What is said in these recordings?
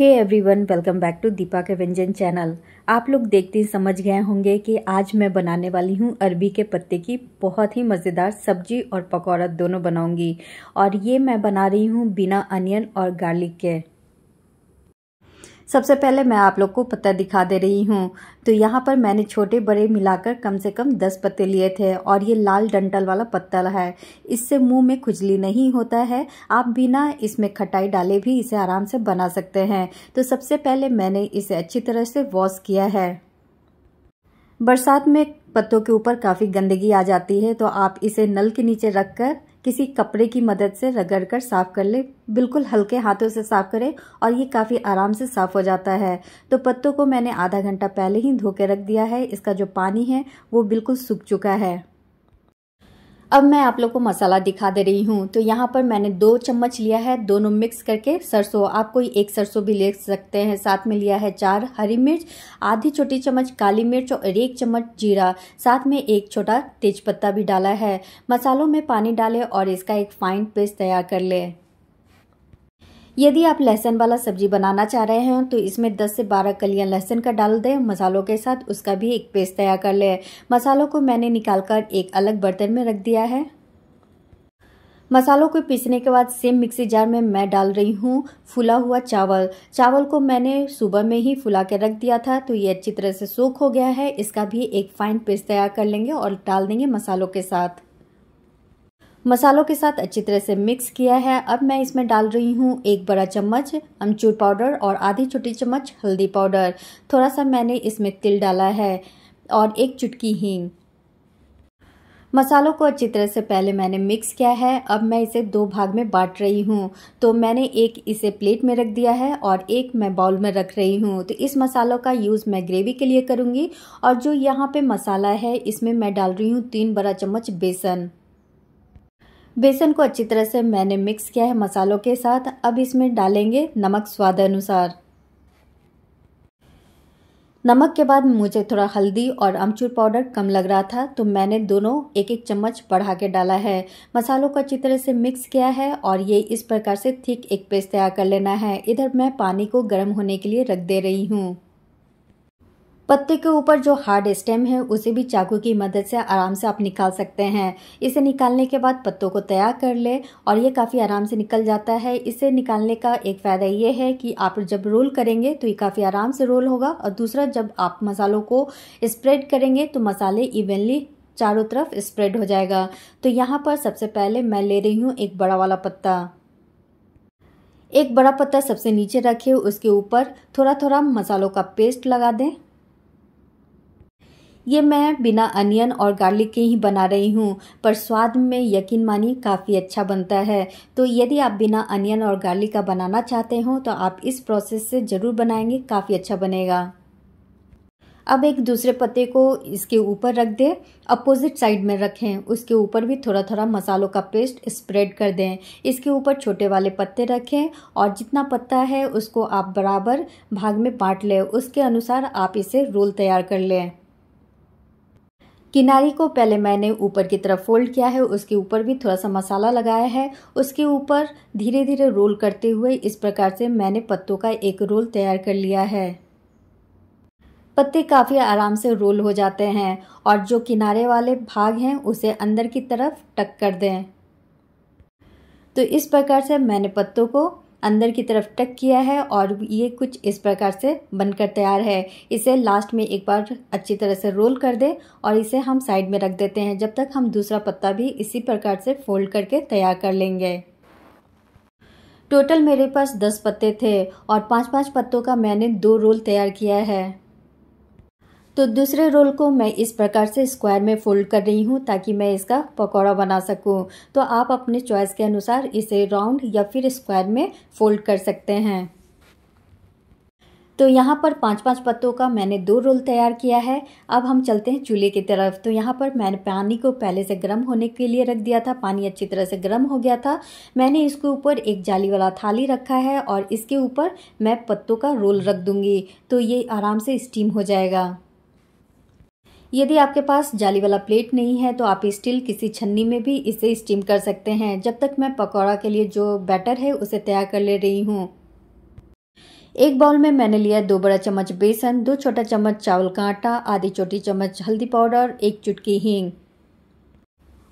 Hey everyone welcome back to Deepa के व्यंजन channel आप लोग देखते ही समझ गए होंगे कि आज मैं बनाने वाली हूँ अरबी के पत्ते की बहुत ही मज़ेदार सब्ज़ी और पकौड़ा दोनों बनाऊँगी। और ये मैं बना रही हूँ बिना अनियन और गार्लिक के। सबसे पहले मैं आप लोग को पत्ता दिखा दे रही हूँ। तो यहाँ पर मैंने छोटे बड़े मिलाकर कम से कम दस पत्ते लिए थे और ये लाल डंटल वाला पत्ता है। इससे मुँह में खुजली नहीं होता है। आप बिना इसमें खटाई डाले भी इसे आराम से बना सकते हैं। तो सबसे पहले मैंने इसे अच्छी तरह से वॉश किया है। बरसात में पत्तों के ऊपर काफ़ी गंदगी आ जाती है तो आप इसे नल के नीचे रखकर किसी कपड़े की मदद से रगड़ कर साफ़ कर ले। बिल्कुल हल्के हाथों से साफ़ करें और ये काफ़ी आराम से साफ़ हो जाता है। तो पत्तों को मैंने आधा घंटा पहले ही धो के रख दिया है। इसका जो पानी है, वो बिल्कुल सूख चुका है। अब मैं आप लोग को मसाला दिखा दे रही हूँ। तो यहाँ पर मैंने दो चम्मच लिया है, दोनों मिक्स करके सरसों। आप कोई एक सरसों भी ले सकते हैं, साथ में लिया है चार हरी मिर्च, आधी छोटी चम्मच काली मिर्च और एक चम्मच जीरा। साथ में एक छोटा तेजपत्ता भी डाला है। मसालों में पानी डालें और इसका एक फाइन पेस्ट तैयार कर लें। यदि आप लहसुन वाला सब्ज़ी बनाना चाह रहे हैं तो इसमें 10 से 12 कलियाँ लहसुन का डाल दें, मसालों के साथ उसका भी एक पेस्ट तैयार कर लें। मसालों को मैंने निकालकर एक अलग बर्तन में रख दिया है। मसालों को पीसने के बाद सेम मिक्सी जार में मैं डाल रही हूँ फुला हुआ चावल। चावल को मैंने सुबह में ही फुला के रख दिया था तो ये अच्छी तरह से सूख हो गया है। इसका भी एक फाइन पेस्ट तैयार कर लेंगे और डाल देंगे मसालों के साथ। मसालों के साथ अच्छी तरह से मिक्स किया है। अब मैं इसमें डाल रही हूँ एक बड़ा चम्मच, अमचूर पाउडर और आधी छोटी चम्मच हल्दी पाउडर। थोड़ा सा मैंने इसमें तिल डाला है और एक चुटकी हींग। मसालों को अच्छी तरह से पहले मैंने मिक्स किया है। अब मैं इसे दो भाग में बांट रही हूँ। तो मैंने एक इसे प्लेट में रख दिया है और एक मैं बाउल में रख रही हूँ। तो इस मसालों का यूज़ मैं ग्रेवी के लिए करूँगी और जो यहाँ पे मसाला है, इसमें मैं डाल रही हूँ तीन बड़ा चम्मच बेसन। बेसन को अच्छी तरह से मैंने मिक्स किया है मसालों के साथ। अब इसमें डालेंगे नमक स्वाद अनुसार। नमक के बाद मुझे थोड़ा हल्दी और अमचूर पाउडर कम लग रहा था तो मैंने दोनों एक एक चम्मच बढ़ा के डाला है। मसालों को अच्छी तरह से मिक्स किया है और ये इस प्रकार से थिक एक पेस्ट तैयार कर लेना है। इधर मैं पानी को गर्म होने के लिए रख दे रही हूँ। पत्ते के ऊपर जो हार्ड स्टेम है, उसे भी चाकू की मदद से आराम से आप निकाल सकते हैं। इसे निकालने के बाद पत्तों को तैयार कर ले और ये काफ़ी आराम से निकल जाता है। इसे निकालने का एक फ़ायदा ये है कि आप जब रोल करेंगे तो ये काफ़ी आराम से रोल होगा और दूसरा, जब आप मसालों को स्प्रेड करेंगे तो मसाले इवनली चारों तरफ़ स्प्रेड हो जाएगा। तो यहाँ पर सबसे पहले मैं ले रही हूँ एक बड़ा वाला पत्ता। एक बड़ा पत्ता सबसे नीचे रखे, उसके ऊपर थोड़ा थोड़ा मसालों का पेस्ट लगा दें। ये मैं बिना अनियन और गार्लिक के ही बना रही हूँ, पर स्वाद में यकीन मानिए काफ़ी अच्छा बनता है। तो यदि आप बिना अनियन और गार्लिक का बनाना चाहते हो तो आप इस प्रोसेस से ज़रूर बनाएँगे, काफ़ी अच्छा बनेगा। अब एक दूसरे पत्ते को इसके ऊपर रख दें। अपोजिट साइड में रखें। उसके ऊपर भी थोड़ा थोड़ा मसालों का पेस्ट स्प्रेड कर दें। इसके ऊपर छोटे वाले पत्ते रखें और जितना पत्ता है, उसको आप बराबर भाग में बांट लें। उसके अनुसार आप इसे रोल तैयार कर लें। किनारी को पहले मैंने ऊपर की तरफ़ फोल्ड किया है, उसके ऊपर भी थोड़ा सा मसाला लगाया है। उसके ऊपर धीरे धीरे रोल करते हुए इस प्रकार से मैंने पत्तों का एक रोल तैयार कर लिया है। पत्ते काफ़ी आराम से रोल हो जाते हैं और जो किनारे वाले भाग हैं, उसे अंदर की तरफ़ टक कर दें। तो इस प्रकार से मैंने पत्तों को अंदर की तरफ़ टक किया है और ये कुछ इस प्रकार से बनकर तैयार है। इसे लास्ट में एक बार अच्छी तरह से रोल कर दें और इसे हम साइड में रख देते हैं, जब तक हम दूसरा पत्ता भी इसी प्रकार से फोल्ड करके तैयार कर लेंगे। टोटल मेरे पास दस पत्ते थे और पाँच पाँच पत्तों का मैंने दो रोल तैयार किया है। तो दूसरे रोल को मैं इस प्रकार से स्क्वायर में फोल्ड कर रही हूँ ताकि मैं इसका पकौड़ा बना सकूँ। तो आप अपने चॉइस के अनुसार इसे राउंड या फिर स्क्वायर में फोल्ड कर सकते हैं। तो यहाँ पर पाँच पाँच पत्तों का मैंने दो रोल तैयार किया है। अब हम चलते हैं चूल्हे की तरफ़। तो यहाँ पर मैंने पानी को पहले से गर्म होने के लिए रख दिया था। पानी अच्छी तरह से गर्म हो गया था। मैंने इसके ऊपर एक जाली वाला थाली रखा है और इसके ऊपर मैं पत्तों का रोल रख दूँगी। तो ये आराम से स्टीम हो जाएगा। यदि आपके पास जाली वाला प्लेट नहीं है तो आप स्टील किसी छन्नी में भी इसे स्टीम कर सकते हैं। जब तक मैं पकौड़ा के लिए जो बैटर है, उसे तैयार कर ले रही हूँ। एक बाउल में मैंने लिया दो बड़ा चम्मच बेसन, दो छोटा चम्मच चावल का आटा, आधी छोटी चम्मच हल्दी पाउडर, एक चुटकी हींग।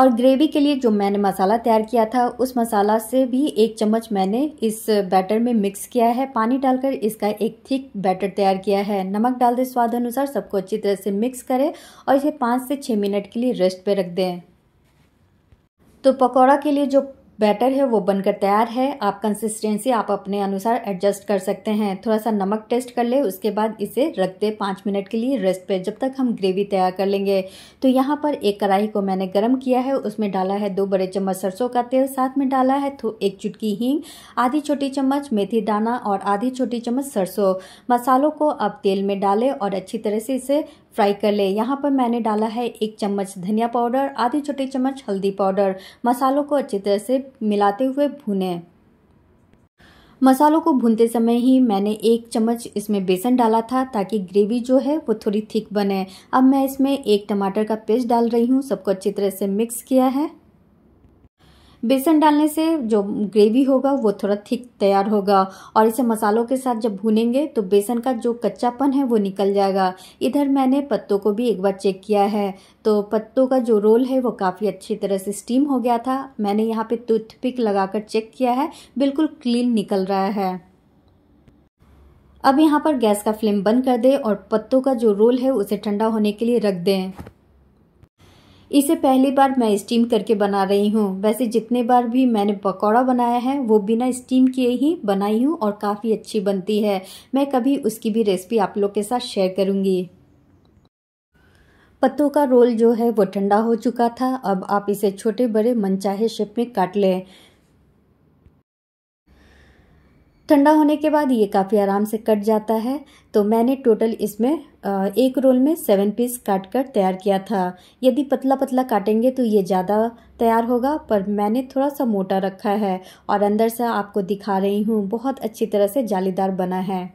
और ग्रेवी के लिए जो मैंने मसाला तैयार किया था, उस मसाला से भी एक चम्मच मैंने इस बैटर में मिक्स किया है। पानी डालकर इसका एक थिक बैटर तैयार किया है। नमक डाल दें स्वाद अनुसार, सबको अच्छी तरह से मिक्स करें और इसे पाँच से छः मिनट के लिए रेस्ट पर रख दें। तो पकौड़ा के लिए जो बैटर है, वो बनकर तैयार है। आप कंसिस्टेंसी आप अपने अनुसार एडजस्ट कर सकते हैं। थोड़ा सा नमक टेस्ट कर ले, उसके बाद इसे रख दे पाँच मिनट के लिए रेस्ट पे, जब तक हम ग्रेवी तैयार कर लेंगे। तो यहाँ पर एक कढ़ाई को मैंने गर्म किया है, उसमें डाला है दो बड़े चम्मच सरसों का तेल, साथ में डाला है तो एक चुटकी हींग, आधी छोटी चम्मच मेथी दाना और आधी छोटी चम्मच सरसों। मसालों को अब तेल में डालें और अच्छी तरह से इसे फ्राई कर ले। यहाँ पर मैंने डाला है एक चम्मच धनिया पाउडर, आधी छोटी चम्मच हल्दी पाउडर। मसालों को अच्छी तरह से मिलाते हुए भूनें। मसालों को भूनते समय ही मैंने एक चम्मच इसमें बेसन डाला था ताकि ग्रेवी जो है वो थोड़ी थिक बने। अब मैं इसमें एक टमाटर का पेस्ट डाल रही हूँ, सबको अच्छी तरह से मिक्स किया है। बेसन डालने से जो ग्रेवी होगा, वो थोड़ा थिक तैयार होगा। और इसे मसालों के साथ जब भूनेंगे तो बेसन का जो कच्चापन है, वो निकल जाएगा। इधर मैंने पत्तों को भी एक बार चेक किया है। तो पत्तों का जो रोल है, वो काफ़ी अच्छी तरह से स्टीम हो गया था। मैंने यहाँ पे टूथपिक लगाकर चेक किया है। बिल्कुल क्लीन निकल रहा है। अब यहाँ पर गैस का फ्लेम बंद कर दें और पत्तों का जो रोल है, उसे ठंडा होने के लिए रख दें। इसे पहली बार मैं स्टीम करके बना रही हूँ। वैसे जितने बार भी मैंने पकौड़ा बनाया है, वो बिना स्टीम किए ही बनाई हूँ और काफ़ी अच्छी बनती है। मैं कभी उसकी भी रेसिपी आप लोग के साथ शेयर करूँगी। पत्तों का रोल जो है, वो ठंडा हो चुका था। अब आप इसे छोटे बड़े मनचाहे शेप में काट लें। ठंडा होने के बाद ये काफ़ी आराम से कट जाता है। तो मैंने टोटल इसमें एक रोल में सेवन पीस काट कर तैयार किया था। यदि पतला पतला काटेंगे तो ये ज़्यादा तैयार होगा, पर मैंने थोड़ा सा मोटा रखा है और अंदर से आपको दिखा रही हूँ, बहुत अच्छी तरह से जालीदार बना है।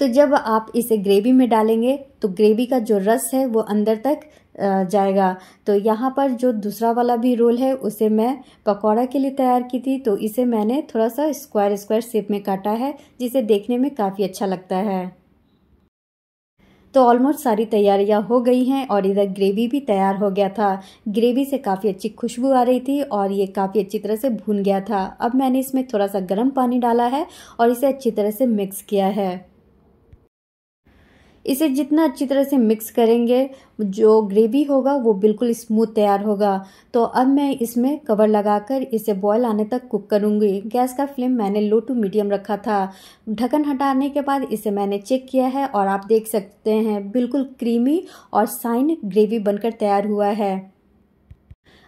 तो जब आप इसे ग्रेवी में डालेंगे तो ग्रेवी का जो रस है वो अंदर तक जाएगा। तो यहाँ पर जो दूसरा वाला भी रोल है, उसे मैं पकौड़ा के लिए तैयार की थी तो इसे मैंने थोड़ा सा स्क्वायर स्क्वायर शेप में काटा है, जिसे देखने में काफ़ी अच्छा लगता है। तो ऑलमोस्ट सारी तैयारियाँ हो गई हैं और इधर ग्रेवी भी तैयार हो गया था। ग्रेवी से काफ़ी अच्छी खुशबू आ रही थी और ये काफ़ी अच्छी तरह से भून गया था। अब मैंने इसमें थोड़ा सा गर्म पानी डाला है और इसे अच्छी तरह से मिक्स किया है। इसे जितना अच्छी तरह से मिक्स करेंगे, जो ग्रेवी होगा, वो बिल्कुल स्मूथ तैयार होगा। तो अब मैं इसमें कवर लगाकर इसे बॉयल आने तक कुक करूँगी। गैस का फ्लेम मैंने लो टू मीडियम रखा था। ढक्कन हटाने के बाद इसे मैंने चेक किया है और आप देख सकते हैं, बिल्कुल क्रीमी और साइन ग्रेवी बनकर तैयार हुआ है।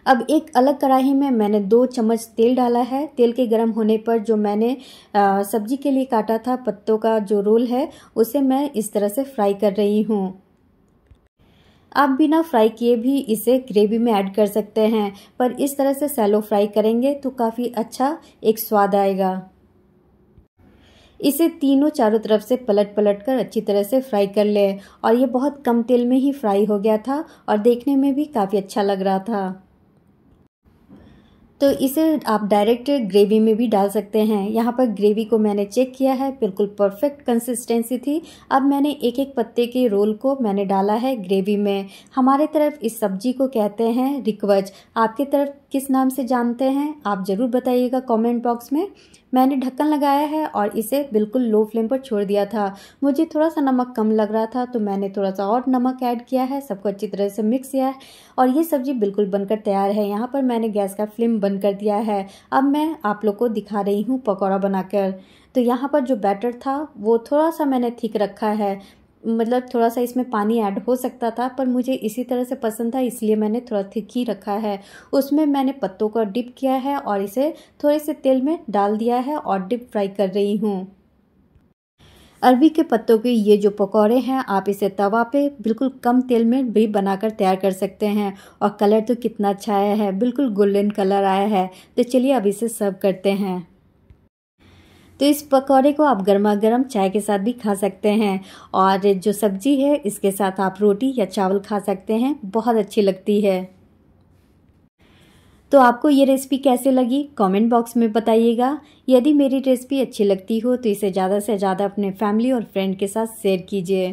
अब एक अलग कढ़ाई में मैंने दो चम्मच तेल डाला है। तेल के गर्म होने पर जो मैंने सब्ज़ी के लिए काटा था पत्तों का जो रोल है, उसे मैं इस तरह से फ्राई कर रही हूँ। आप बिना फ्राई किए भी इसे ग्रेवी में ऐड कर सकते हैं, पर इस तरह से सैलो फ्राई करेंगे तो काफ़ी अच्छा एक स्वाद आएगा। इसे तीनों चारों तरफ़ से पलट पलट कर अच्छी तरह से फ्राई कर ले, और ये बहुत कम तेल में ही फ्राई हो गया था, और देखने में भी काफ़ी अच्छा लग रहा था। तो इसे आप डायरेक्ट ग्रेवी में भी डाल सकते हैं। यहाँ पर ग्रेवी को मैंने चेक किया है, बिल्कुल परफेक्ट कंसिस्टेंसी थी। अब मैंने एक एक पत्ते के रोल को मैंने डाला है ग्रेवी में। हमारे तरफ़ इस सब्ज़ी को कहते हैं रिकवच आपकी तरफ़ किस नाम से जानते हैं, आप ज़रूर बताइएगा कमेंट बॉक्स में। मैंने ढक्कन लगाया है और इसे बिल्कुल लो फ्लेम पर छोड़ दिया था। मुझे थोड़ा सा नमक कम लग रहा था तो मैंने थोड़ा सा और नमक ऐड किया है, सबको अच्छी तरह से मिक्स किया है। और ये सब्ज़ी बिल्कुल बनकर तैयार है। यहाँ पर मैंने गैस का फ्लेम बंद कर दिया है। अब मैं आप लोग को दिखा रही हूँ पकौड़ा बनाकर। तो यहाँ पर जो बैटर था, वो थोड़ा सा मैंने थिक रखा है। मतलब थोड़ा सा इसमें पानी ऐड हो सकता था, पर मुझे इसी तरह से पसंद था, इसलिए मैंने थोड़ा थिक ही रखा है। उसमें मैंने पत्तों को डिप किया है और इसे थोड़े से तेल में डाल दिया है और डिप फ्राई कर रही हूँ। अरबी के पत्तों के ये जो पकौड़े हैं, आप इसे तवा पे बिल्कुल कम तेल में भी बनाकर तैयार कर सकते हैं और कलर तो कितना अच्छा आया है, बिल्कुल गोल्डन कलर आया है। तो चलिए अब इसे सर्व करते हैं। तो इस पकौड़े को आप गर्मा गर्म चाय के साथ भी खा सकते हैं। और जो सब्ज़ी है, इसके साथ आप रोटी या चावल खा सकते हैं। बहुत अच्छी लगती है। तो आपको ये रेसिपी कैसे लगी, कमेंट बॉक्स में बताइएगा। यदि मेरी रेसिपी अच्छी लगती हो तो इसे ज़्यादा से ज़्यादा अपने फैमिली और फ्रेंड के साथ शेयर कीजिए।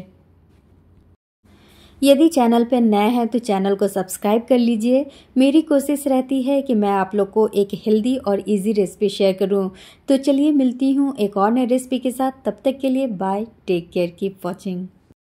यदि चैनल पर नए हैं तो चैनल को सब्सक्राइब कर लीजिए। मेरी कोशिश रहती है कि मैं आप लोग को एक हेल्दी और इजी रेसिपी शेयर करूँ। तो चलिए मिलती हूँ एक और नई रेसिपी के साथ। तब तक के लिए bye take care keep watching